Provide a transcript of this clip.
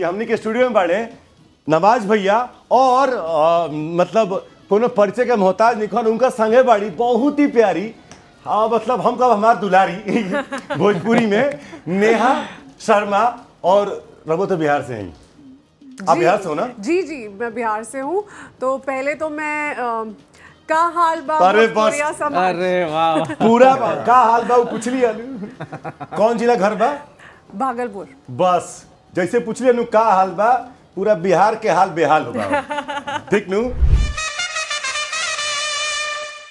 कि हमने के स्टूडियो में बाड़े नवाज़ भैया और आ, मतलब कोनो परिचय के मोहताज निखन उनका संगे बाड़ी बहुत ही प्यारी हाँ मतलब हम कब हमार दुलारी भोजपुरी में नेहा शर्मा और रघु तो बिहार से हैं। आप बिहार से हो ना? जी जी मैं बिहार से हूँ। तो पहले तो मैं अ, का हाल बा अरे बस। अरे वाह पूरा का हाल बा पूछ लिया। कौन जिला घर बा? भागलपुर। बस। जैसे पूछ लिया नु का हाल बा? पूरा बिहार के हाल बेहाल होगा ठीक नु?